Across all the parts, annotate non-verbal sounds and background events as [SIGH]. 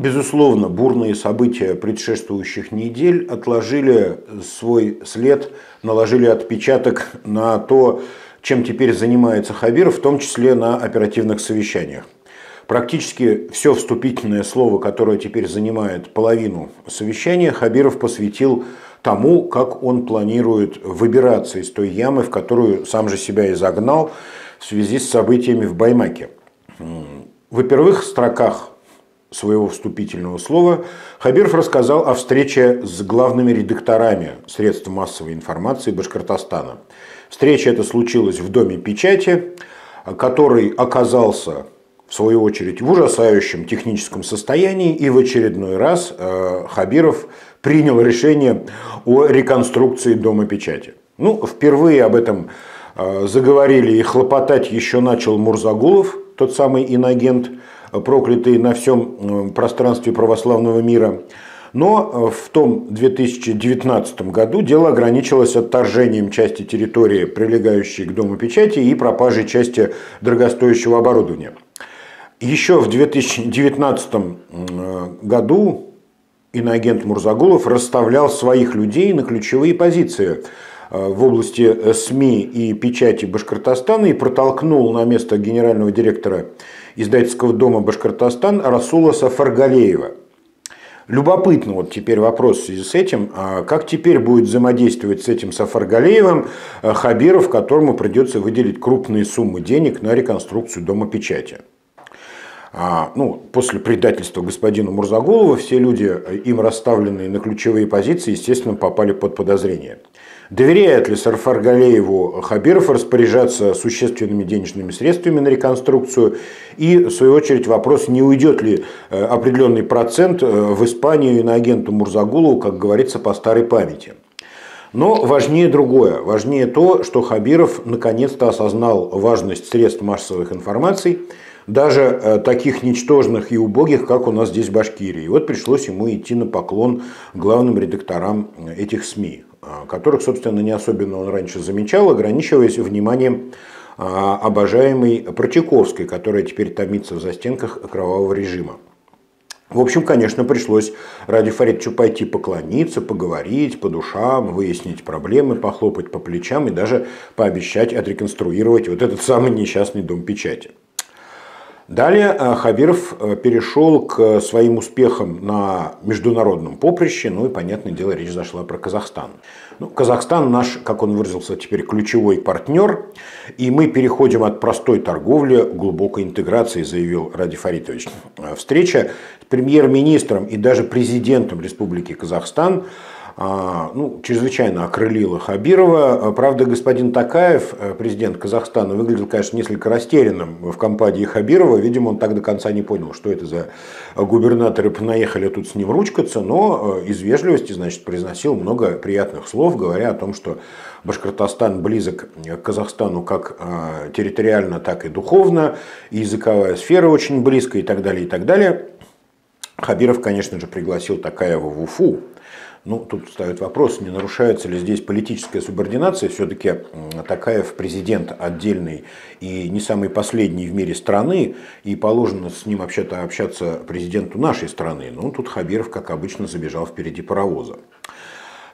Безусловно, бурные события предшествующих недель отложили свой след, наложили отпечаток на то, чем теперь занимается Хабиров, в том числе на оперативных совещаниях. Практически все вступительное слово, которое теперь занимает половину совещания, Хабиров посвятил тому, как он планирует выбираться из той ямы, в которую сам же себя и загнал в связи с событиями в Баймаке. В первых строках своего вступительного слова Хабиров рассказал о встрече с главными редакторами средств массовой информации Башкортостана. Встреча эта случилась в Доме печати, который оказался в свою очередь, в ужасающем техническом состоянии, и в очередной раз э, Хабиров принял решение о реконструкции Дома печати. Ну, впервые об этом э, заговорили и хлопотать еще начал Мурзагулов, тот самый инагент, проклятый на всем э, пространстве православного мира. Но в том 2019 году дело ограничилось отторжением части территории, прилегающей к Дому печати, и пропажей части дорогостоящего оборудования. Еще в 2019 э, году иноагент Мурзагулов расставлял своих людей на ключевые позиции э, в области э, СМИ и печати Башкортостана и протолкнул на место генерального директора издательского дома Башкортостан Расула Сафаргалеева. Любопытно вот теперь вопрос в связи с этим, а как теперь будет взаимодействовать с этим Сафаргалеевым Хабиров, которому придется выделить крупные суммы денег на реконструкцию дома печати. А, ну, после предательства господина Мурзагулова все люди, им расставленные на ключевые позиции, естественно, попали под подозрение. Доверяет ли Сарфаргалееву Хабиров распоряжаться существенными денежными средствами на реконструкцию? И, в свою очередь, вопрос, не уйдет ли э, определенный процент э, в Испанию и на агенту Мурзагулову, как говорится, по старой памяти. Но важнее другое. Важнее то, что Хабиров наконец-то осознал важность средств массовых информаций – даже э, таких ничтожных и убогих, как у нас здесь в Башкирии. И вот пришлось ему идти на поклон главным редакторам этих СМИ, которых, собственно, не особенно он раньше замечал, ограничиваясь вниманием обожаемой Прочаковской, которая теперь томится в застенках кровавого режима. В общем, конечно, пришлось ради Фаридовичу пойти поклониться, поговорить по душам, выяснить проблемы, похлопать по плечам и даже пообещать отреконструировать вот этот самый несчастный дом печати. Далее э, Хабиров э, перешел к своим успехам на международном поприще, ну и, понятное дело, речь зашла про Казахстан. Ну, Казахстан наш, как он выразился, теперь ключевой партнер, и мы переходим от простой торговли к глубокой интеграции, заявил Ради Фаритович. Э, встреча с премьер-министром и даже президентом Республики Казахстан ну, чрезвычайно окрылила Хабирова. Правда, господин Такаев, э, президент Казахстана, выглядел, конечно, несколько растерянным в компании Хабирова. Видимо, он так до конца не понял, что это за губернаторы понаехали тут с ним ручкаться, но э, из вежливости, значит, произносил много приятных слов, говоря о том, что Башкортостан близок к Казахстану как э, территориально, так и духовно, и языковая сфера очень близко и так далее, и так далее. Хабиров, конечно же, пригласил Такаева в Уфу, ну, тут ставят вопрос, не нарушается ли здесь политическая субординация. Все-таки Такаев президент отдельный и не самый последний в мире страны, и положено с ним общаться, общаться президенту нашей страны. Ну, тут Хабиров, как обычно, забежал впереди паровоза.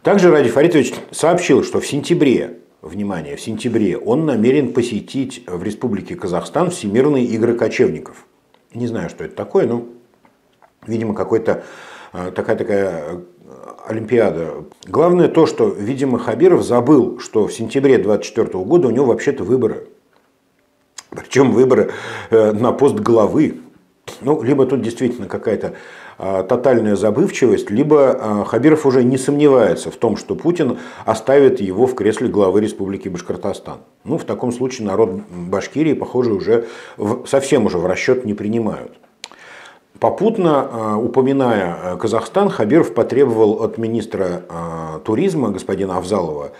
Также Ради Фаритович сообщил, что в сентябре, внимание, в сентябре он намерен посетить в Республике Казахстан Всемирные игры кочевников. Не знаю, что это такое, но, видимо, какой-то э, такая такая Олимпиада. Главное то, что, видимо, Хабиров забыл, что в сентябре 24 года у него вообще-то выборы. Причем выборы э, на пост главы. Ну, либо тут действительно какая-то тотальная забывчивость, либо Хабиров уже не сомневается в том, что Путин оставит его в кресле главы Республики Башкортостан. Ну, в таком случае народ Башкирии, похоже, уже совсем уже в расчет не принимают. Попутно, э, упоминая э, Казахстан, Хабиров потребовал от министра э, туризма господина Авзалова,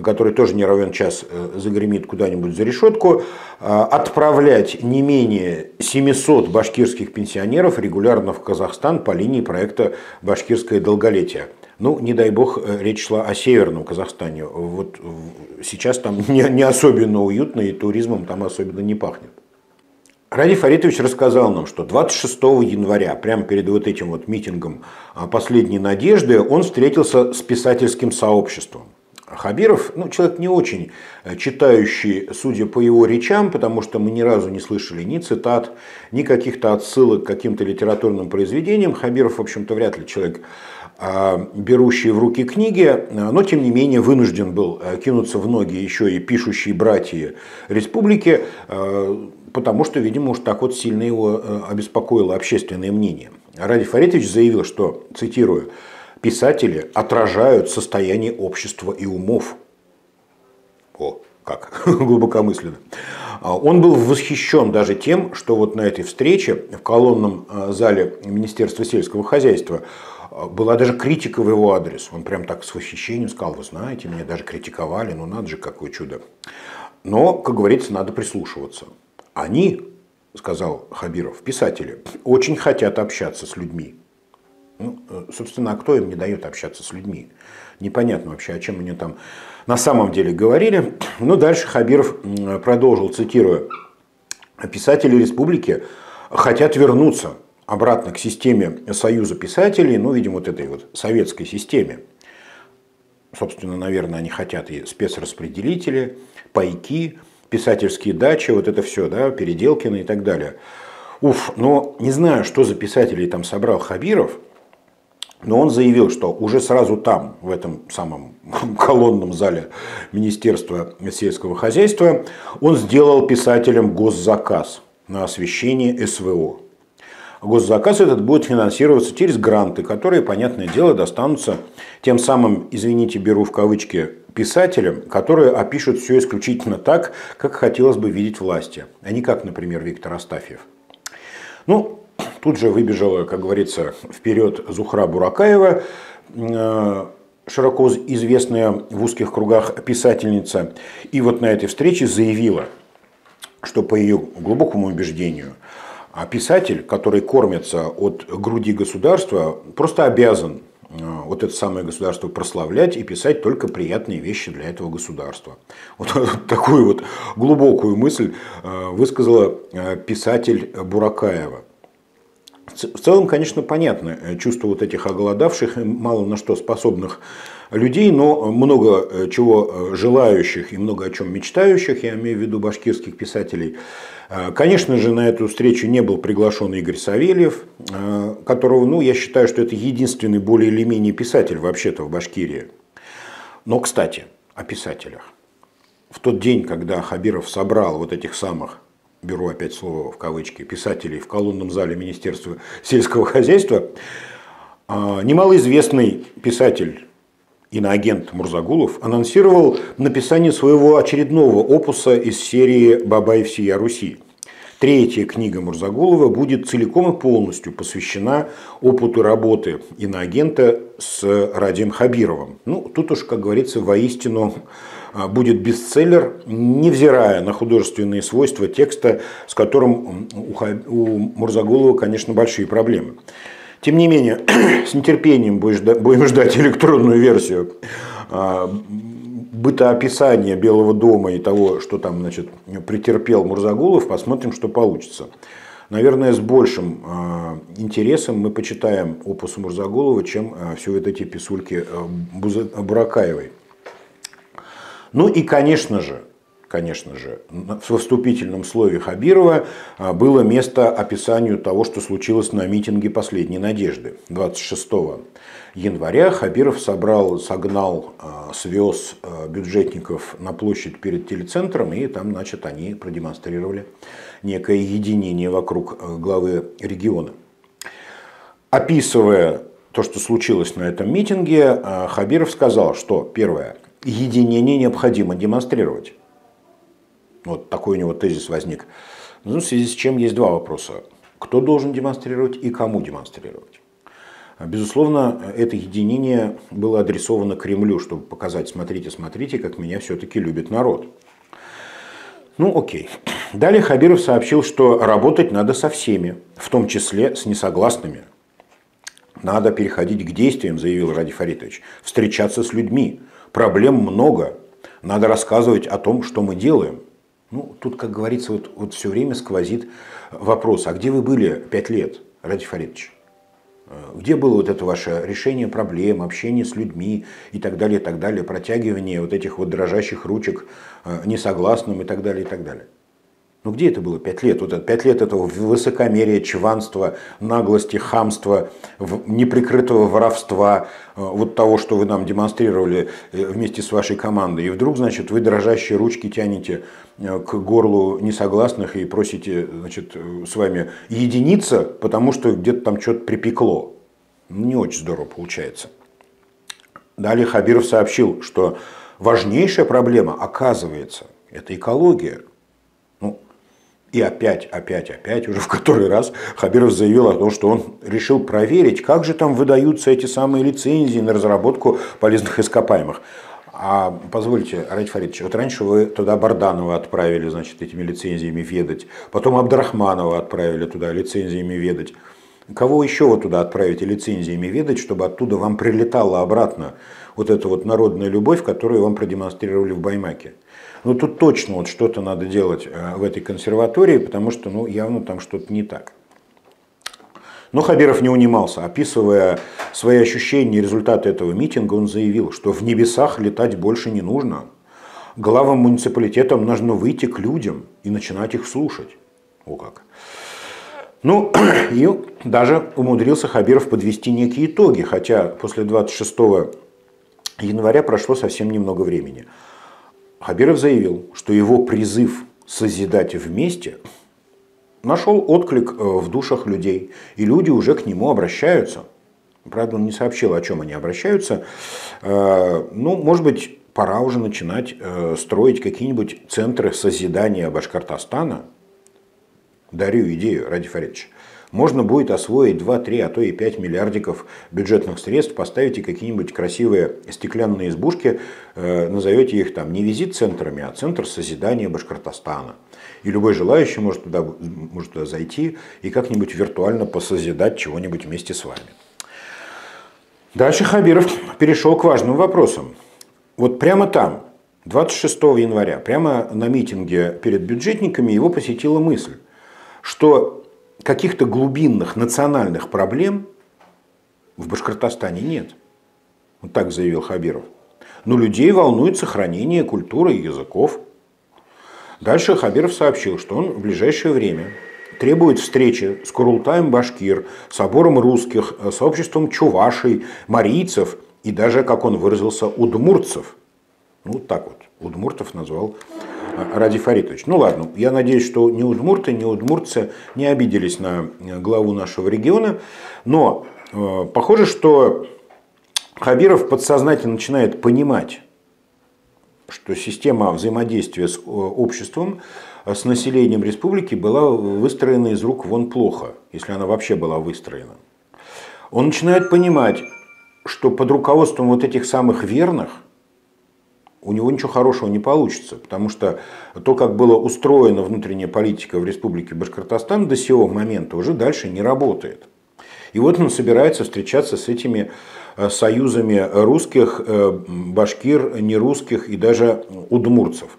который тоже не равен час загремит куда-нибудь за решетку, отправлять не менее 700 башкирских пенсионеров регулярно в Казахстан по линии проекта «Башкирское долголетие». Ну, не дай бог, речь шла о Северном Казахстане. Вот сейчас там [LAUGHS] не, не особенно уютно и туризмом там особенно не пахнет. Ради Фаритович рассказал нам, что 26 января, прямо перед вот этим вот митингом а, «Последней надежды», он встретился с писательским сообществом. Хабиров, ну, человек не очень э, читающий, судя по его речам, потому что мы ни разу не слышали ни цитат, ни каких-то отсылок к каким-то литературным произведениям. Хабиров, в общем-то, вряд ли человек, а, берущий в руки книги, но, тем не менее, вынужден был э, кинуться в ноги еще и пишущие братья республики, потому что, видимо, уж так вот сильно его обеспокоило общественное мнение. Ради Фаритович заявил, что, цитирую, писатели отражают состояние общества и умов. О, как [LAUGHS] глубокомысленно. А, он был восхищен даже тем, что вот на этой встрече в колонном а, зале Министерства сельского хозяйства а, была даже критика в его адрес. Он прям так с восхищением сказал, вы знаете, меня даже критиковали, ну надо же, какое чудо. Но, как говорится, надо прислушиваться. Они, сказал Хабиров, писатели, очень хотят общаться с людьми. Ну, э, собственно, а кто им не дает общаться с людьми? Непонятно вообще, о чем они там на самом деле говорили. Но дальше Хабиров продолжил, цитируя, «Писатели республики хотят вернуться обратно к системе Союза писателей, ну, видимо, вот этой вот советской системе. Собственно, наверное, они хотят и спецраспределители, пайки, писательские дачи, вот это все, да, Переделкины и так далее. Уф, но не знаю, что за писателей там собрал Хабиров – но он заявил, что уже сразу там, в этом самом [LAUGHS] колонном зале Министерства сельского хозяйства, он сделал писателям госзаказ на освещение СВО. Госзаказ этот будет финансироваться через гранты, которые, понятное дело, достанутся тем самым, извините, беру в кавычки, писателям, которые опишут все исключительно так, как хотелось бы видеть власти, а не как, например, Виктор Астафьев. Ну, Тут же выбежала, как говорится, вперед Зухра Буракаева, э, широко известная в узких кругах писательница. И вот на этой встрече заявила, что по ее глубокому убеждению, а писатель, который кормится от груди государства, просто обязан э, вот это самое государство прославлять и писать только приятные вещи для этого государства. Вот [LAUGHS] такую вот глубокую мысль э, высказала писатель Буракаева. В целом, конечно, понятно э, чувство вот этих оголодавших, мало на что способных людей, но много э, чего э, желающих и много о чем мечтающих, я имею в виду башкирских писателей. Конечно же, на эту встречу не был приглашен Игорь Савельев, которого, ну, я считаю, что это единственный более или менее писатель вообще-то в Башкирии. Но, кстати, о писателях. В тот день, когда Хабиров собрал вот этих самых беру опять слово в кавычки, писателей в колонном зале Министерства сельского хозяйства, а, немалоизвестный писатель иноагент Мурзагулов анонсировал написание своего очередного опуса из серии «Бабай всея Руси». Третья книга Мурзагулова будет целиком и полностью посвящена опыту работы иноагента с Радием Хабировым. Ну, тут уж, как говорится, воистину а, будет бестселлер, невзирая на художественные свойства текста, с которым у Мурзагулова, конечно, большие проблемы. Тем не менее, [CLEARS THROAT] с нетерпением будем [LAUGHS] ждать электронную версию а, бытоописания Белого дома и того, что там значит, претерпел Мурзагулов, посмотрим, что получится. Наверное, с большим а, интересом мы почитаем опус Мурзагулова, чем все вот эти писульки Буракаевой. Ну и, конечно же, конечно же, в вступительном слове Хабирова а, было место описанию того, что случилось на митинге «Последней надежды». 26 января Хабиров собрал, согнал, а, свез а, бюджетников на площадь перед телецентром, и там, значит, они продемонстрировали некое единение вокруг главы региона. Описывая то, что случилось на этом митинге, Хабиров сказал, что, первое, единение необходимо демонстрировать. Вот такой у него тезис возник. Ну, в связи с чем есть два вопроса. Кто должен демонстрировать и кому демонстрировать? Безусловно, это единение было адресовано Кремлю, чтобы показать, смотрите, смотрите, как меня все-таки любит народ. Ну, окей. Далее Хабиров сообщил, что работать надо со всеми, в том числе с несогласными. Надо переходить к действиям, заявил Ради Фаритович, встречаться с людьми, Проблем много. Надо рассказывать о том, что мы делаем. Ну, тут, как говорится, вот, вот все время сквозит вопрос, а где вы были пять лет, Ради Фаридович? Э, где было вот это ваше решение проблем, общение с людьми и так далее, и так далее, протягивание вот этих вот дрожащих ручек э, несогласным и так далее, и так далее? Ну где это было пять лет? Вот это, пять лет этого высокомерия, чванства, наглости, хамства, неприкрытого воровства, э, вот того, что вы нам демонстрировали вместе с вашей командой. И вдруг, значит, вы дрожащие ручки тянете к горлу несогласных и просите, значит, с вами единиться, потому что где-то там что-то припекло. Ну, не очень здорово получается. Далее Хабиров сообщил, что важнейшая проблема, оказывается, это экология. И опять, опять, опять, уже в который раз Хабиров заявил о том, что он решил проверить, как же там выдаются эти самые лицензии на разработку полезных ископаемых. А позвольте, Ради Фаридович, вот раньше вы туда Барданова отправили, значит, этими лицензиями ведать, потом Абдрахманова отправили туда лицензиями ведать. Кого еще вот туда отправите лицензиями ведать, чтобы оттуда вам прилетала обратно вот эта вот народная любовь, которую вам продемонстрировали в Баймаке? Ну тут точно вот что-то надо делать э, в этой консерватории, потому что ну, явно там что-то не так. Но Хабиров не унимался. Описывая свои ощущения и результаты этого митинга, он заявил, что в небесах летать больше не нужно. Главам муниципалитетам нужно выйти к людям и начинать их слушать. О как. Ну, [CLEARS THROAT] и даже умудрился Хабиров подвести некие итоги, хотя после 26 января прошло совсем немного времени. Хабиров заявил, что его призыв созидать вместе нашел отклик э, в душах людей, и люди уже к нему обращаются. Правда, он не сообщил, о чем они обращаются. Э, ну, может быть, пора уже начинать э, строить какие-нибудь центры созидания Башкортостана. Дарю идею, Ради Фаридович. Можно будет освоить 2-3, а то и 5 миллиардиков бюджетных средств, поставите какие-нибудь красивые стеклянные избушки, назовете их там не визит-центрами, а центр созидания Башкортостана. И любой желающий может туда, может туда зайти и как-нибудь виртуально посозидать чего-нибудь вместе с вами. Дальше Хабиров перешел к важным вопросам. Вот прямо там, 26 января, прямо на митинге перед бюджетниками его посетила мысль, что каких-то глубинных национальных проблем в Башкортостане нет. Вот так заявил Хабиров. Но людей волнует сохранение культуры и языков – Дальше Хабиров сообщил, что он в ближайшее время требует встречи с Курултаем Башкир, собором русских, сообществом чувашей, марийцев и даже, как он выразился, удмуртцев. Ну, вот так вот. Удмуртов назвал э, Ради Фаритович. Ну ладно, я надеюсь, что ни удмурты, ни удмуртцы не обиделись на э, главу нашего региона. Но э, похоже, что Хабиров подсознательно начинает понимать, что система взаимодействия с э, обществом, с населением республики была выстроена из рук вон плохо, если она вообще была выстроена. Он начинает понимать, что под руководством вот этих самых верных у него ничего хорошего не получится, потому что то, как была устроена внутренняя политика в республике Башкортостан до сего момента уже дальше не работает. И вот он собирается встречаться с этими Э, союзами русских, э, башкир, нерусских и даже удмурцев.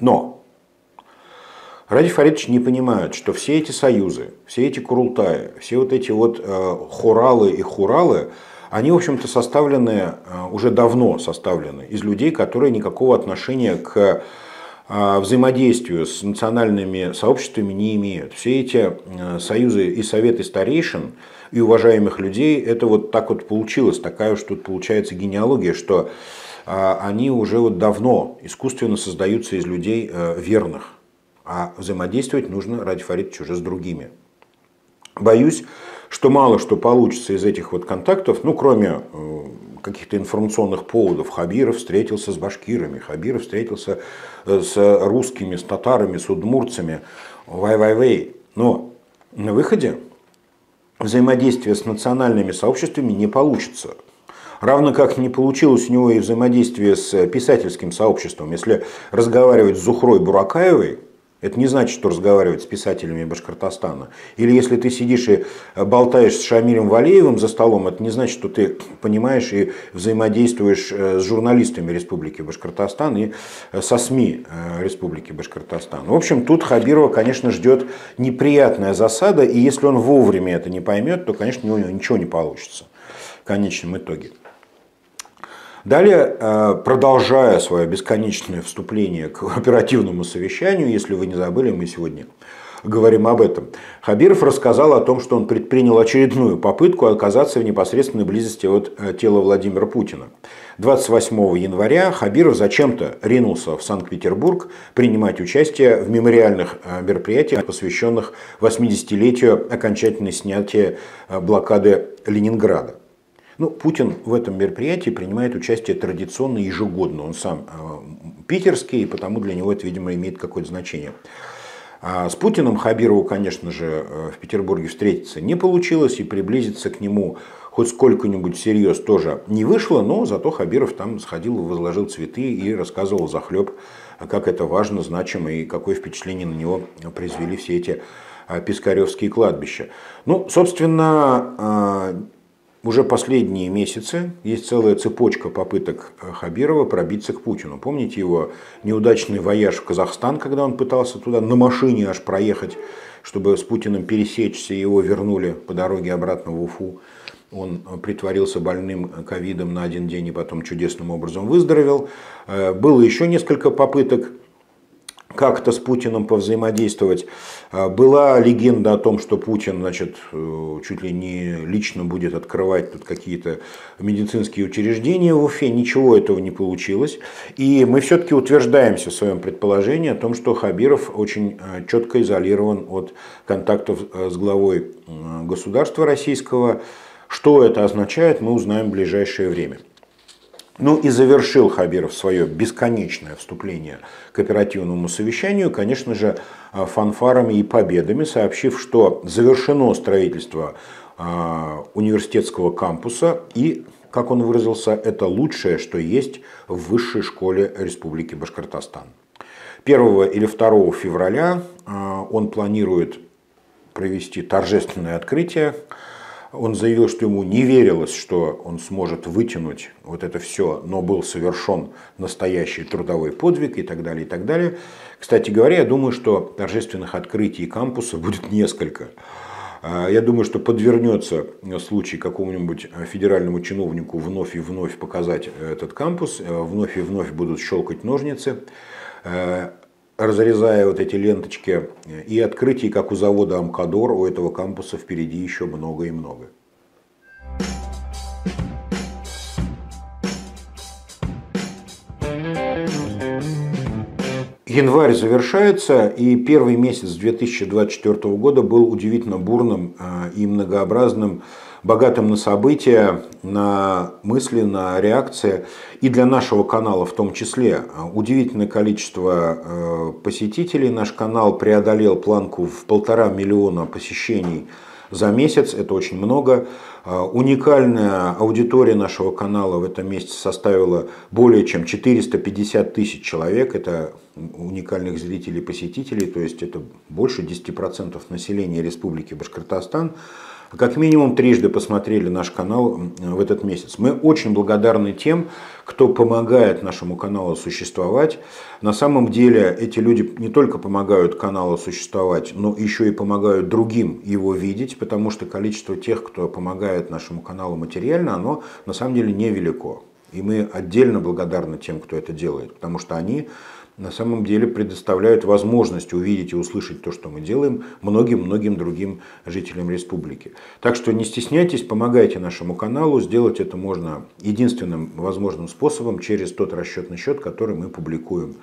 Но Ради Фаридович не понимают, что все эти союзы, все эти курултаи, все вот эти вот э, хуралы и хуралы, они, в общем-то, составлены, уже давно составлены из людей, которые никакого отношения к взаимодействию с национальными сообществами не имеют. Все эти союзы и советы старейшин – и уважаемых людей, это вот так вот получилось, такая уж тут получается генеалогия, что они уже вот давно искусственно создаются из людей э, верных, а взаимодействовать нужно ради Фаридовича уже с другими. Боюсь, что мало что получится из этих вот контактов, ну, кроме э, каких-то информационных поводов. Хабиров встретился с башкирами, Хабиров встретился э, с русскими, с татарами, с удмурцами. Вай-вай-вай. Но на выходе взаимодействия с национальными сообществами не получится. Равно как не получилось у него и взаимодействие с писательским сообществом. Если разговаривать с Зухрой Буракаевой, Это не значит, что разговаривать с писателями Башкортостана. Или если ты сидишь и болтаешь с Шамилем Валеевым за столом, это не значит, что ты понимаешь и взаимодействуешь э, с журналистами Республики Башкортостан и э, со СМИ э, Республики Башкортостан. В общем, тут Хабирова, конечно, ждет неприятная засада, и если он вовремя это не поймет, то, конечно, у него ничего не получится в конечном итоге. Далее, э, продолжая свое бесконечное вступление к [LAUGHS] оперативному совещанию, если вы не забыли, мы сегодня говорим об этом. Хабиров рассказал о том, что он предпринял очередную попытку оказаться в непосредственной близости от э, тела Владимира Путина. 28 января Хабиров зачем-то ринулся в Санкт-Петербург принимать участие в мемориальных э, мероприятиях, посвященных 80-летию окончательной снятия блокады Ленинграда. Ну, Путин в этом мероприятии принимает участие традиционно ежегодно. Он сам э, питерский, и потому для него это, видимо, имеет какое-то значение. А с Путиным Хабирову, конечно же, э, в Петербурге встретиться не получилось, и приблизиться к нему хоть сколько-нибудь всерьез тоже не вышло, но зато Хабиров там сходил, возложил цветы и рассказывал захлеб, как это важно, значимо и какое впечатление на него произвели все эти э, пискаревские кладбища. Ну, собственно, уже последние месяцы есть целая цепочка попыток э, Хабирова пробиться к Путину. Помните его неудачный вояж в Казахстан, когда он пытался туда на машине аж проехать, чтобы с Путиным пересечься, его вернули по дороге обратно в Уфу. Он э, притворился больным ковидом на один день и потом чудесным образом выздоровел. Э, было еще несколько попыток как-то с Путиным повзаимодействовать. А, была легенда о том, что Путин значит, э, чуть ли не лично будет открывать тут какие-то медицинские учреждения в Уфе. Ничего этого не получилось. И мы все-таки утверждаемся в своем предположении о том, что Хабиров очень э, четко изолирован от контактов э, с главой государства российского. Что это означает, мы узнаем в ближайшее время. Ну и завершил Хабиров свое бесконечное вступление к оперативному совещанию, конечно же, а, фанфарами и победами, сообщив, что завершено строительство а, университетского кампуса и, как он выразился, это лучшее, что есть в высшей школе Республики Башкортостан. 1 или 2 февраля а, он планирует провести торжественное открытие он заявил, что ему не верилось, что он сможет вытянуть вот это все, но был совершен настоящий трудовой подвиг и так далее, и так далее. Кстати говоря, я думаю, что торжественных открытий кампуса будет несколько. А, я думаю, что подвернется случай какому-нибудь федеральному чиновнику вновь и вновь показать этот кампус, вновь и вновь будут щелкать ножницы разрезая вот эти ленточки, и открытий, как у завода Амкадор, у этого кампуса впереди еще много и много. Январь завершается, и первый месяц 2024 года был удивительно бурным э, и многообразным богатым на события, на мысли, на реакции. И для нашего канала в том числе. Удивительное количество э, посетителей. Наш канал преодолел планку в полтора миллиона посещений за месяц. Это очень много. Э, уникальная аудитория нашего канала в этом месяце составила более чем 450 тысяч человек. Это уникальных зрителей, посетителей, то есть это больше 10% населения Республики Башкортостан как минимум трижды посмотрели наш канал в этот месяц. Мы очень благодарны тем, кто помогает нашему каналу существовать. На самом деле эти люди не только помогают каналу существовать, но еще и помогают другим его видеть, потому что количество тех, кто помогает нашему каналу материально, оно на самом деле невелико. И мы отдельно благодарны тем, кто это делает, потому что они на самом деле предоставляют возможность увидеть и услышать то, что мы делаем, многим-многим другим жителям республики. Так что не стесняйтесь, помогайте нашему каналу. Сделать это можно единственным возможным способом через тот расчетный счет, который мы публикуем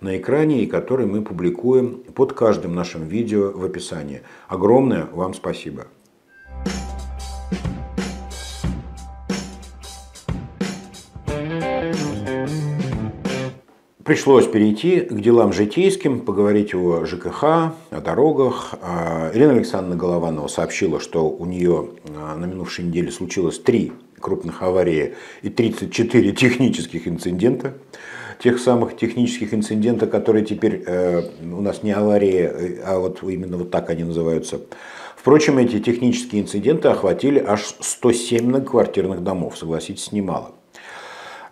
на экране и который мы публикуем под каждым нашим видео в описании. Огромное вам спасибо. Пришлось перейти к делам житейским, поговорить о ЖКХ, о дорогах. А, Елена Александровна Голованова сообщила, что у нее а, на минувшей неделе случилось три крупных аварии и 34 технических инцидента. Тех самых технических инцидентов, которые теперь э, у нас не аварии, а вот именно вот так они называются. Впрочем, эти технические инциденты охватили аж 107 многоквартирных домов, согласитесь, немало.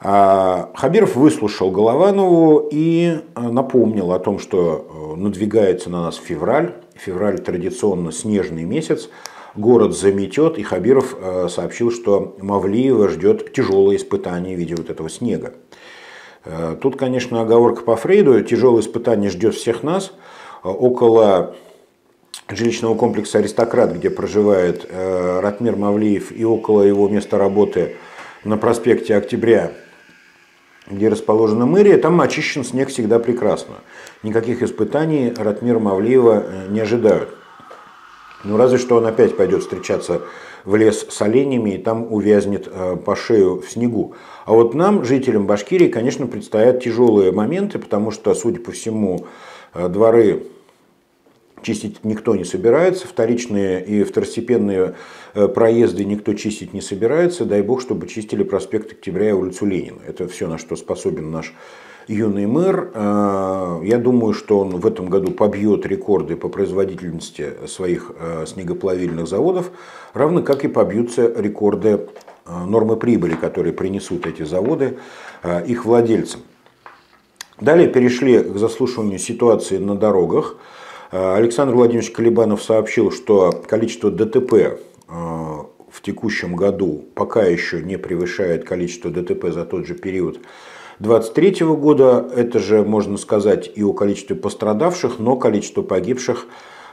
А Хабиров выслушал Голованову и э, напомнил о том, что э, надвигается на нас февраль. Февраль традиционно снежный месяц. Город заметет, и Хабиров э, сообщил, что Мавлиева ждет тяжелое испытание в виде вот этого снега. Тут, конечно, оговорка по Фрейду. Тяжелое испытание ждет всех нас. Около жилищного комплекса «Аристократ», где проживает Ратмир Мавлиев, и около его места работы на проспекте Октября где расположена мэрия, там очищен снег всегда прекрасно. Никаких испытаний Ратмир Мавлиева э, не ожидают. Ну, разве что он опять пойдет встречаться в лес с оленями и там увязнет э, по шею в снегу. А вот нам, жителям Башкирии, конечно, предстоят тяжелые моменты, потому что, судя по всему, э, дворы чистить никто не собирается, вторичные и второстепенные э, проезды никто чистить не собирается. Дай бог, чтобы чистили проспект Октября и улицу Ленина. Это все, на что способен наш юный мэр. Э, я думаю, что он в этом году побьет рекорды по производительности своих э, снегоплавильных заводов, равно как и побьются рекорды нормы прибыли, которые принесут эти заводы их владельцам. Далее перешли к заслушиванию ситуации на дорогах. Э, Александр Владимирович Колебанов сообщил, что количество ДТП э, в текущем году пока еще не превышает количество ДТП за тот же период 2023 года. Это же можно сказать и о количестве пострадавших, но количество погибших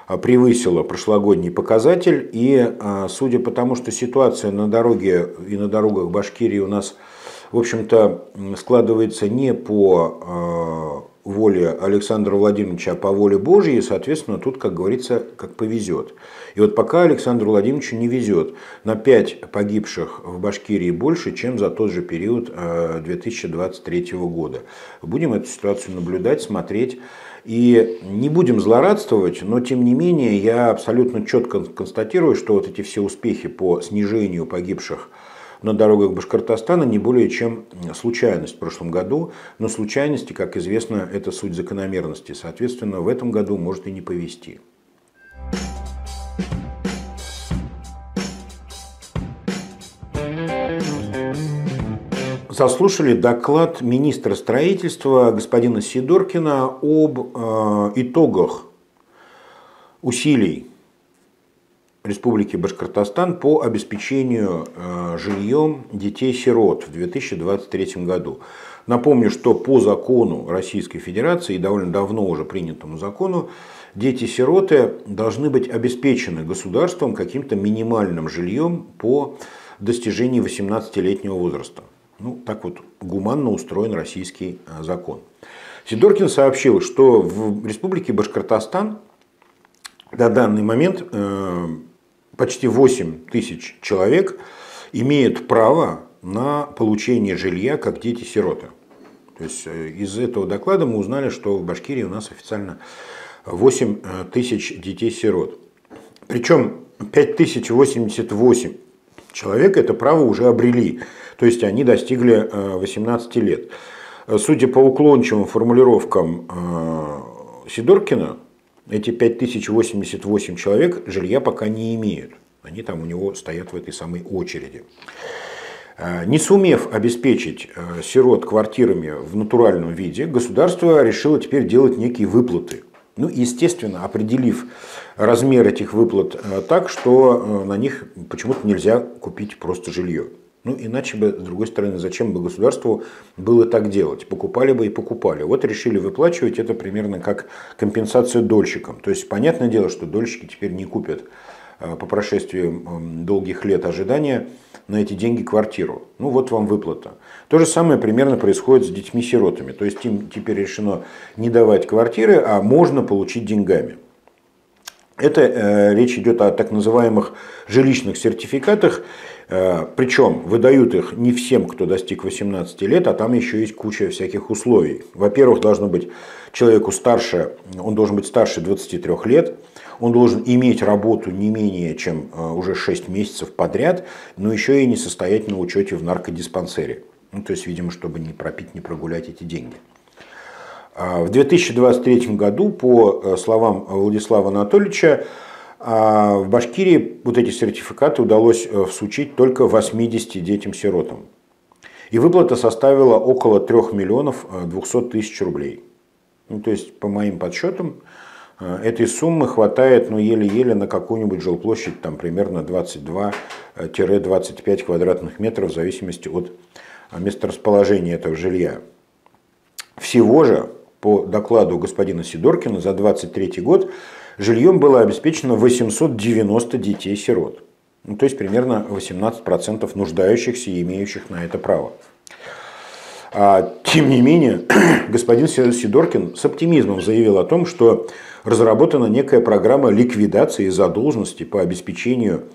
э, превысило прошлогодний показатель. И судя по тому, что ситуация на дороге и на дорогах Башкирии у нас, в общем-то, складывается не по воле Александра Владимировича, а по воле Божьей, соответственно, тут, как говорится, как повезет. И вот пока Александру Владимировичу не везет. На 5 погибших в Башкирии больше, чем за тот же период 2023 э, года. Будем эту ситуацию наблюдать, смотреть. И не будем злорадствовать, но тем не менее я абсолютно четко констатирую, что вот эти все успехи по снижению погибших на дорогах Башкортостана не более чем случайность в прошлом году, но случайности, как известно, это суть закономерности. Соответственно, в этом году может и не повезти. заслушали доклад министра строительства господина Сидоркина об э, итогах усилий Республики Башкортостан по обеспечению э, жильем детей-сирот в 2023 году. Напомню, что по закону Российской Федерации, и довольно давно уже принятому закону, дети-сироты должны быть обеспечены государством каким-то минимальным жильем по достижении 18-летнего возраста. Ну, так вот гуманно устроен российский э, закон. Сидоркин сообщил, что в Республике Башкортостан на данный момент э, почти 8 тысяч человек имеют право на получение жилья как дети-сироты. То есть э, из этого доклада мы узнали, что в Башкирии у нас официально 8 э, тысяч детей-сирот. Причем 5088 человек это право уже обрели. То есть они достигли 18 э, лет. Судя по уклончивым формулировкам Сидоркина, эти 5088 человек жилья пока не имеют. Они там у него стоят в этой самой очереди. А, не сумев обеспечить а, сирот квартирами в натуральном виде, государство решило теперь делать некие выплаты. Ну, естественно, определив размер этих выплат а, так, что на них почему-то нельзя купить просто жилье. Ну, иначе бы, с другой стороны, зачем бы государству было так делать? Покупали бы и покупали. Вот решили выплачивать это примерно как компенсацию дольщикам. То есть, понятное дело, что дольщики теперь не купят э, по прошествии долгих лет ожидания на эти деньги квартиру. Ну вот вам выплата. То же самое примерно происходит с детьми-сиротами. То есть им теперь решено не давать квартиры, а можно получить деньгами. Это э, речь идет о так называемых жилищных сертификатах. Э, причем выдают их не всем, кто достиг 18 лет, а там еще есть куча всяких условий. Во-первых, должно быть человеку старше, он должен быть старше 23 лет, он должен иметь работу не менее чем уже 6 месяцев подряд, но еще и не состоять на учете в наркодиспансере. Ну, то есть, видимо, чтобы не пропить, не прогулять эти деньги. А, в 2023 году, по словам Владислава Анатольевича, а, в Башкирии вот эти сертификаты удалось всучить только 80 детям-сиротам. И выплата составила около 3 миллионов 200 тысяч рублей. Ну, то есть, по моим подсчетам, э, этой суммы хватает ну, еле-еле на какую-нибудь жилплощадь, там примерно 22-25 квадратных метров, в зависимости от э, месторасположения этого жилья. Всего же, по докладу господина Сидоркина, за 23 год жильем было обеспечено 890 детей-сирот. Ну, то есть примерно 18% нуждающихся и имеющих на это право. А, тем не менее, [CLEARS THROAT] господин Сидоркин с оптимизмом заявил о том, что разработана некая программа ликвидации задолженности по обеспечению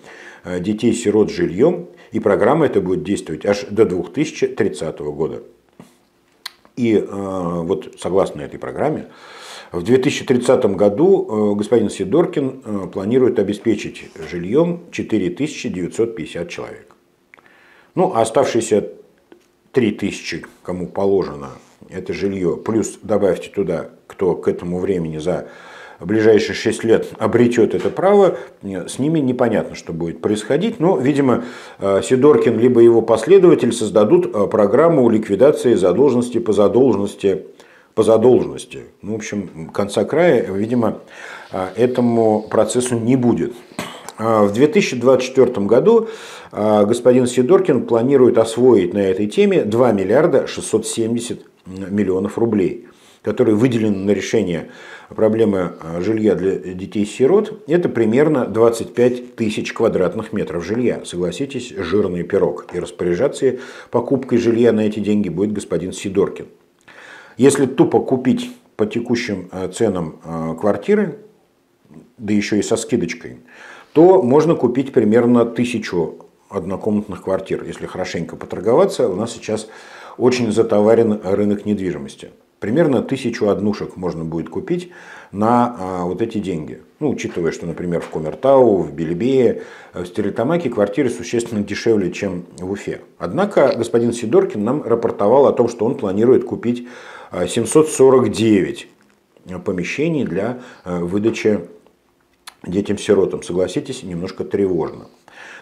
э, детей-сирот жильем, и программа эта будет действовать аж до 2030 года. И э, вот согласно этой программе, в 2030 году э, господин Сидоркин планирует обеспечить жильем 4950 человек. Ну, а оставшиеся 3000, кому положено это жилье, плюс добавьте туда, кто к этому времени за ближайшие 6 лет обретет это право, с ними непонятно, что будет происходить. Но, видимо, э, Сидоркин либо его последователь создадут э, программу ликвидации задолженности по задолженности по задолженности. Ну, в общем, конца края, видимо, э, этому процессу не будет. В 2024 году господин Сидоркин планирует освоить на этой теме 2 миллиарда 670 миллионов рублей, которые выделены на решение проблемы а, жилья для детей-сирот. Это примерно 25 тысяч квадратных метров жилья. Согласитесь, жирный пирог. И распоряжаться покупкой жилья на эти деньги будет господин Сидоркин. Если тупо купить по текущим а, ценам квартиры, да еще и со скидочкой, то можно купить примерно тысячу однокомнатных квартир. Если хорошенько поторговаться, у нас сейчас очень затоварен рынок недвижимости. Примерно тысячу однушек можно будет купить на а, вот эти деньги. Ну, учитывая, что, например, в Комертау, в Бельбее, в Стерлитамаке квартиры существенно дешевле, чем в Уфе. Однако господин Сидоркин нам рапортовал о том, что он планирует купить 749 а, помещений для выдачи детям-сиротам. Согласитесь, немножко тревожно.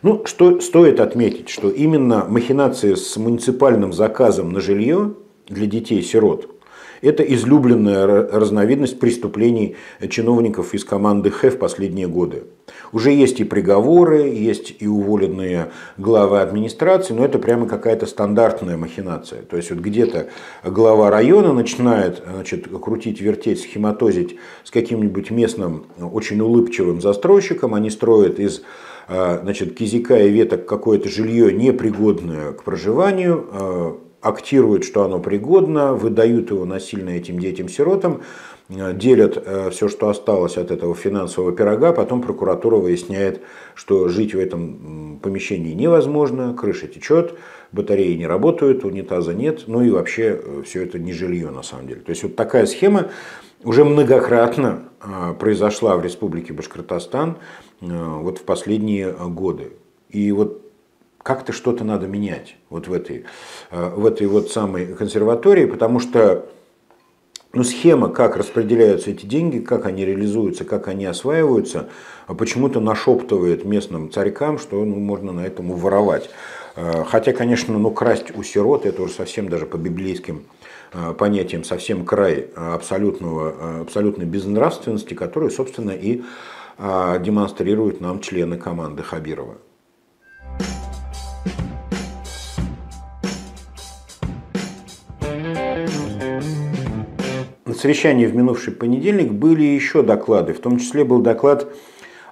Ну, что стоит отметить, что именно махинации с муниципальным заказом на жилье для детей-сирот – это излюбленная разновидность преступлений чиновников из команды Х в последние годы. Уже есть и приговоры, есть и уволенные главы администрации, но это прямо какая-то стандартная махинация. То есть вот где-то глава района начинает значит, крутить, вертеть, схематозить с каким-нибудь местным очень улыбчивым застройщиком, они строят из а, значит, кизика и веток какое-то жилье непригодное к проживанию, а, актируют, что оно пригодно, выдают его насильно этим детям-сиротам, а, делят все, что осталось от этого финансового пирога, потом прокуратура выясняет, что жить в этом помещении невозможно, крыша течет, батареи не работают, унитаза нет, ну и вообще э, все это не жилье на самом деле. То есть вот такая схема уже многократно произошла в Республике Башкортостан. Э, вот в последние годы. И вот как-то что-то надо менять вот в этой, э, в этой вот самой консерватории, потому что ну, схема, как распределяются эти деньги, как они реализуются, как они осваиваются, почему-то нашептывает местным царькам, что ну, можно на этом воровать. Э, хотя, конечно, ну, красть у сирот, это уже совсем даже по библейским понятиям, совсем край абсолютного, абсолютной безнравственности, которую, собственно, и демонстрируют нам члены команды Хабирова. Совещании в минувший понедельник были еще доклады, в том числе был доклад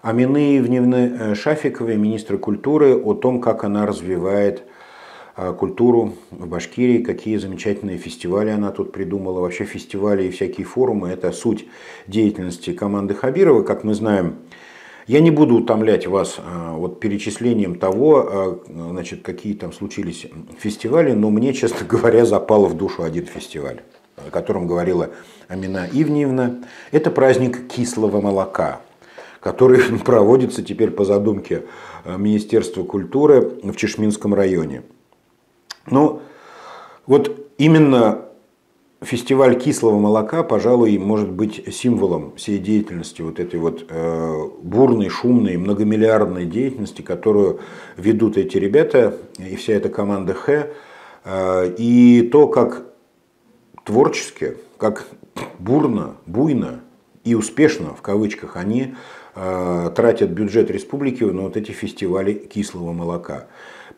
Амины Евгеньевны э, Шафиковой, министра культуры, о том, как она развивает а, культуру в Башкирии, какие замечательные фестивали она тут придумала. Вообще фестивали и всякие форумы – это суть деятельности команды Хабирова. Как мы знаем, я не буду утомлять вас а, вот перечислением того, значит, какие там случились фестивали, но мне, честно [LAUGHS] говоря, запало в душу один фестиваль, о котором говорила Амина Ивниевна. Это праздник кислого молока который [LAUGHS] проводится теперь по задумке э, Министерства культуры в Чешминском районе. Ну, вот именно фестиваль кислого молока, пожалуй, может быть символом всей деятельности вот этой вот э, бурной, шумной, многомиллиардной деятельности, которую ведут эти ребята и вся эта команда Х. Э, и то, как творчески, как бурно, буйно и успешно, в кавычках, они э, тратят бюджет республики на вот эти фестивали кислого молока.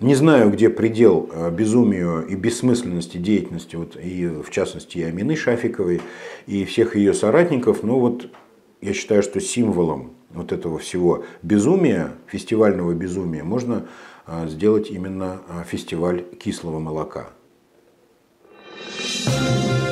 Не знаю, где предел э, безумию и бессмысленности деятельности, вот, и в частности и Амины Шафиковой, и всех ее соратников, но вот я считаю, что символом вот этого всего безумия, фестивального безумия, можно э, сделать именно э, фестиваль кислого молока. Thank you.